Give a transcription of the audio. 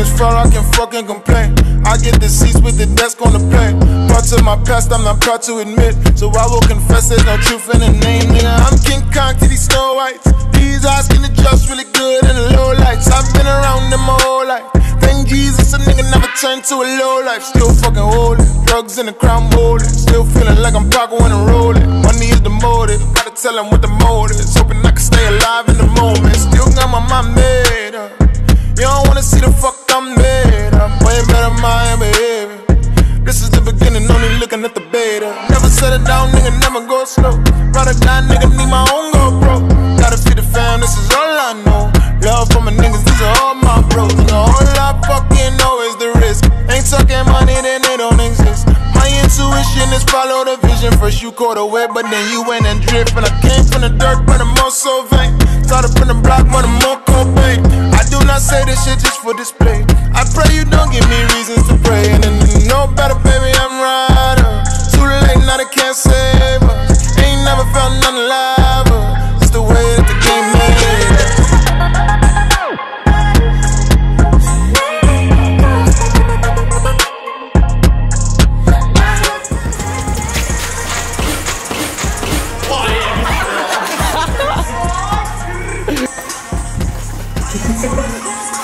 this far, I can fucking complain. I get the seats with the desk on the plane. Parts of my past, I'm not proud to admit. So I will confess there's no truth in the name, nigga. I'm King Kong to these Snow Whites. These eyes can adjust Jesus, a nigga never turned to a low life. Still fucking holding. Drugs in the crown molding. Still feeling like I'm Paco when I'm rolling. Money is the motive. Gotta tell them what the motive is. Hoping I can stay alive in the moment. Still got my mind made up. You don't wanna see the fuck I'm made. I'm way better behavior. This is the beginning, only looking at the beta. Never set it down, nigga, never go slow. Ride or die, nigga, need my own vision. First you caught a web, but then you went and drift. And I came from the dirt, but I'm also vain. Started from the block, but I'm more Cobain. I do not say this shit just for display. I pray you don't give me Bye.